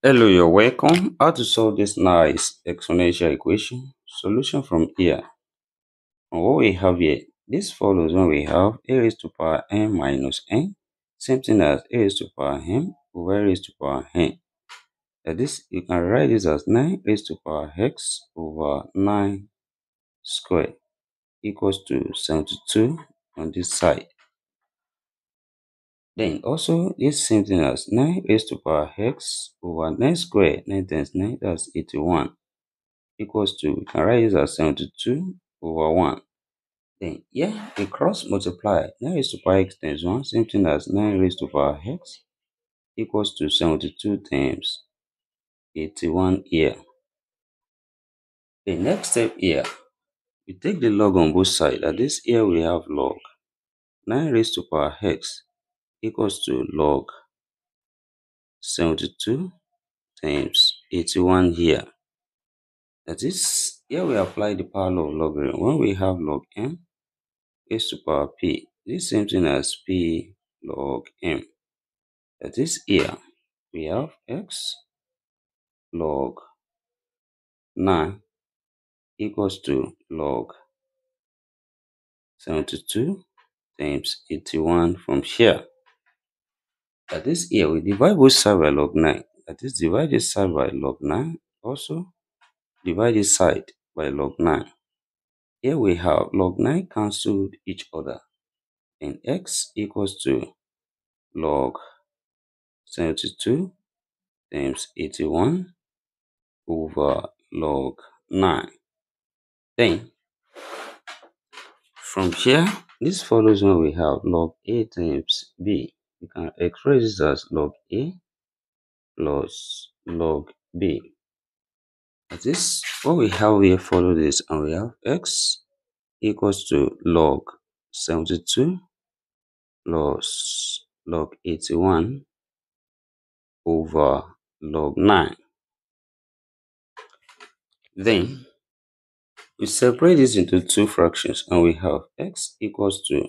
Hello, you're welcome. How to solve this nice exponential equation? Solution from here. And what we have here, this follows when we have a raised to power n minus n, same thing as a raised to power m over a raised to power n. That this, you can write this as 9 raised to power x over 9 square equals to 72 on this side. Then also this same thing as 9 raised to power x over 9 square, 9 times 9, that's 81 equals to, we can write this as 72 over 1. Then here we cross multiply 9 raised to power x times 1, same thing as 9 raised to power x equals to 72 times 81 here. The next step here, we take the log on both sides. At this here we have log 9 raised to power x equals to log 72 times 81 here. That is, here we apply the power law of logarithm. When we have log m raised to power p, this same thing as p log m. That is, here we have x log 9 equals to log 72 times 81 from here. That is, here we divide both sides by log 9. That is, divide this side by log 9. Also, divide this side by log 9. Here we have log 9 cancelled each other. And x equals to log 72 times 81 over log 9. Then, from here, this follows when we have log a times b. We can express this as log a plus log b. That is what we have here follow this and we have x equals to log 72 plus log 81 over log 9. Then we separate this into two fractions and we have x equals to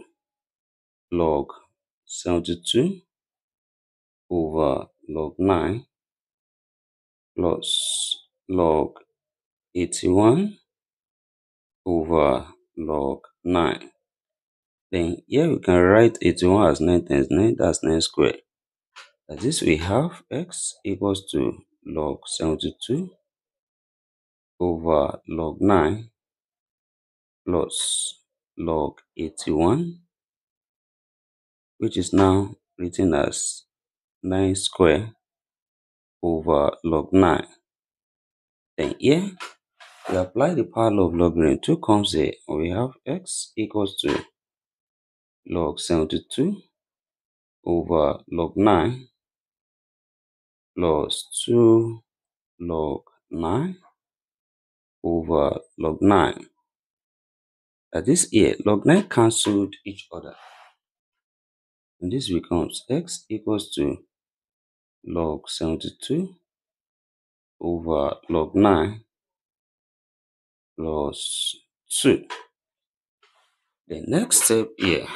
log 72 over log 9 plus log 81 over log 9. Then here we can write 81 as 9 times 9, that's 9 square. That is, we have x equals to log 72 over log 9 plus log 81, which is now written as 9 square over log 9. Then here, we apply the power of logarithm. 2 comes here, we have x equals to log 72 over log 9 plus 2 log 9 over log 9. At this here, log 9 cancelled each other. And this becomes x equals to log 72 over log 9 plus 2. The next step here,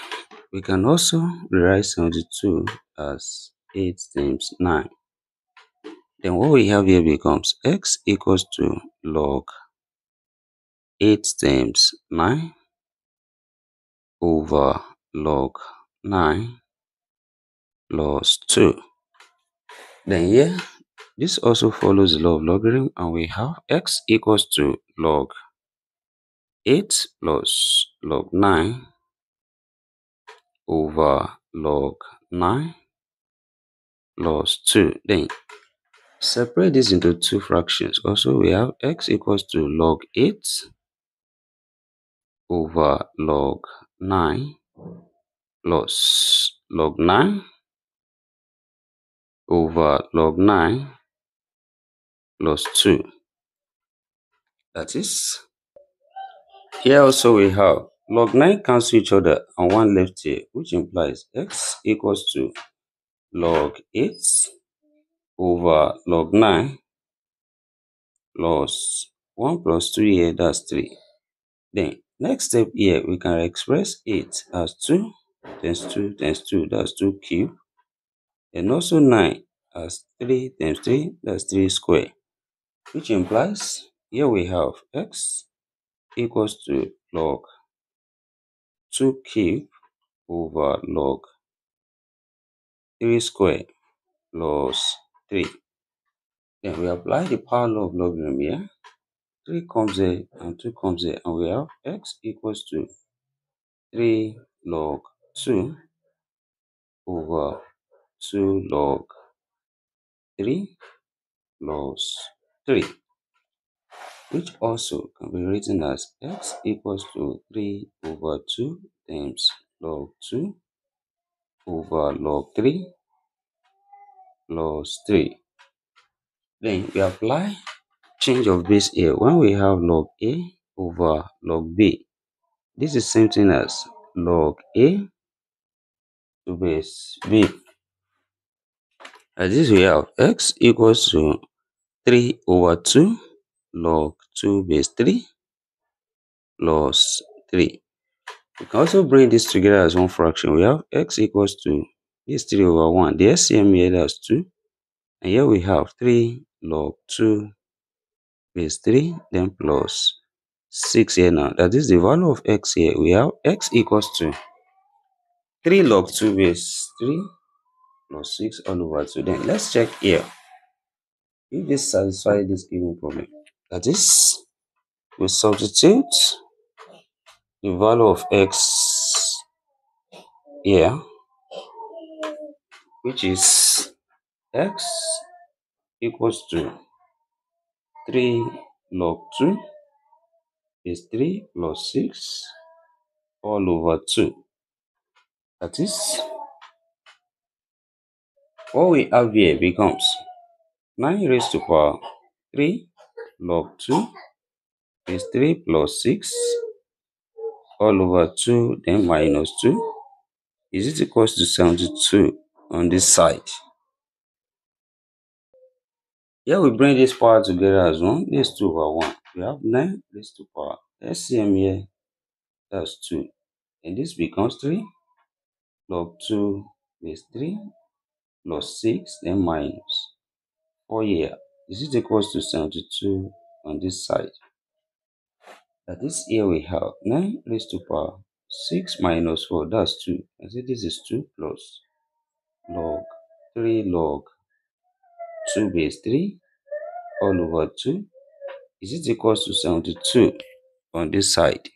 we can also rewrite 72 as 8 times 9. Then what we have here becomes x equals to log 8 times 9 over log 9 plus 2. Then here, this also follows the law of logarithm and we have x equals to log 8 plus log 9 over log 9 plus 2. Then separate this into two fractions. Also, we have x equals to log 8 over log 9 plus log 9 over log 9 plus 2. That is, here also we have log 9 cancel each other and 1 left here, which implies x equals to log 8 over log 9 plus 1 plus 2 here, that's 3. Then, next step here, we can express 8 as 2 times 2 times 2, that's 2 cube. And also 9 as 3 times 3, that's 3 square. Which implies, here we have x equals to log 2 cube over log 3 square plus 3. Then we apply the power law of logarithm here. 3 comes here and 2 comes here and we have x equals to 3 log 2 over 2 log 3 plus 3 which also can be written as x equals to 3 over 2 times log 2 over log 3 plus 3. Then we apply change of base here. When we have log A over log B, this is same thing as log A to base B. As this we have x equals to 3 over 2 log 2 base 3 plus 3. We can also bring this together as one fraction. We have x equals to this 3 over 1. The LCM here that's 2. And here we have 3 log 2 base 3 then plus 6 here now. That is the value of x here. We have x equals to 3 log 2 base 3 plus 6 all over 2. Then let's check here. If this satisfies this given problem. That is, we substitute the value of x here, which is x equals to 3 log 2 is 3 plus 6 all over 2. That is, what we have here becomes 9 raised to power 3 log 2 is 3 plus 6 all over 2 then minus 2 is it equals to 72 on this side. Here we bring this power together as 1, this 2 over 1. We have 9 raised to power. LCM here, that's 2. And this becomes 3 log 2 is 3 plus 6 then minus 4 here. Is it equals to 72 on this side? That is here we have 9 raised to power 6 minus 4, that's 2. I say this is 2 plus log 3 log 2 base 3 all over 2 is it equals to 72 on this side.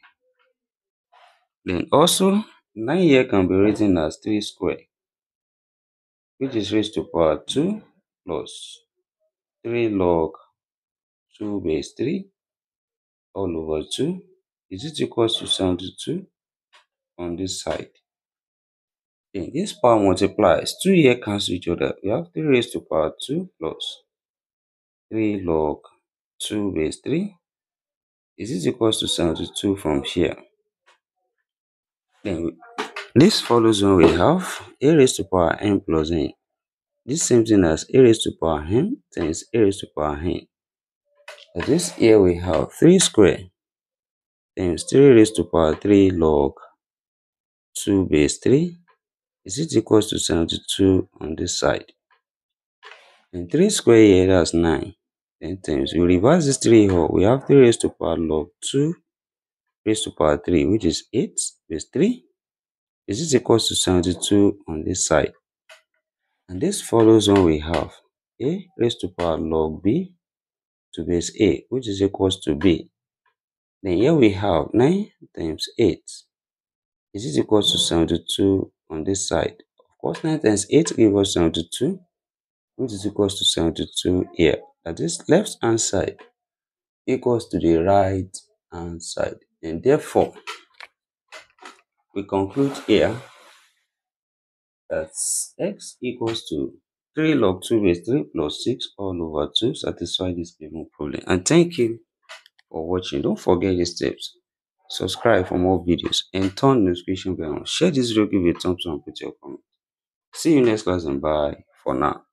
Then also 9 here can be written as 3 square which is raised to power 2 plus 3 log 2 base 3 all over 2 is it equals to 72 on this side. Then this power multiplies 2 here cancel each other. We have 3 raised to power 2 plus 3 log 2 base 3 is it equals to 72 from here. Then this follows when we have a raised to power n plus n. This same thing as a raised to power n times a raised to power n. At this here we have 3 square times 3 raised to power 3 log 2 base 3 is it equals to 72 on this side. And 3 square here that's 9. Then times we reverse this 3 here we have 3 raised to power log 2 raised to power 3 which is 8 base 3 is it equals to 72 on this side. And this follows when we have a raised to power log b to base a which is equals to b. Then here we have 9 times 8 This is it equals to 72 on this side. Of course 9 times 8 gives us 72 which is equals to 72 here. That this left hand side equals to the right hand side and therefore we conclude here that x equals to 3 log 2 base 3 plus 6 all over 2 satisfy this given problem. And thank you for watching. Don't forget the steps. Subscribe for more videos and turn notification bell on. Share this video, give it a thumbs up put your comment. See you next class and bye for now.